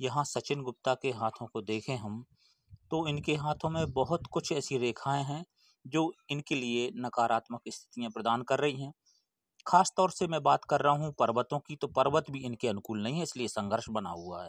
यहाँ सचिन गुप्ता के हाथों को देखें हम तो इनके हाथों में बहुत कुछ ऐसी रेखाएँ हैं, जो इनके लिए नकारात्मक स्थितियाँ प्रदान कर रही हैं। खास तौर से मैं बात कर रहा हूँ पर्वतों की तो पर्वत भी इनके अनुकूल नहीं है, इसलिए संघर्ष बना हुआ है।